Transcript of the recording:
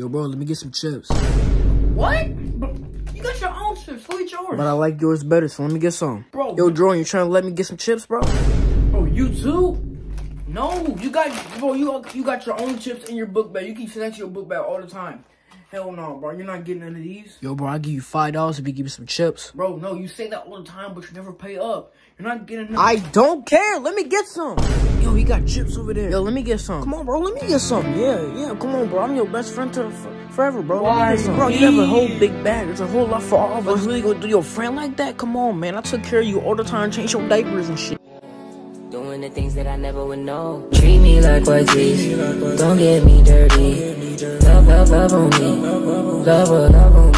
Yo, bro, let me get some chips. What? You got your own chips. Who eat yours? But I like yours better, so let me get some. Bro. Yo, Jordan, you trying to let me get some chips, bro? Bro, you too? No, you got bro, you you got your own chips in your book bag. You keep snatching your book bag all the time. Hell no, bro. You're not getting none of these. Yo, bro, I'll give you $5 if you give me some chips. Bro, no, you say that all the time, but you never pay up. You're not getting none. I don't care. Let me get some. Yo, he got chips over there. Yo, let me get some. Come on, bro. Let me get some. Yeah, yeah. Come on, bro. I'm your best friend to for, forever, bro. Why me get some. Bro, you have a whole big bag. There's a whole lot for all of us. Really gonna do your friend like that? Come on, man. I took care of you all the time. Change your diapers and shit. Doing the things that I never would know. Treat me like teeth. Don't get me dirty. Love, love, love on me. Love, love, love on me.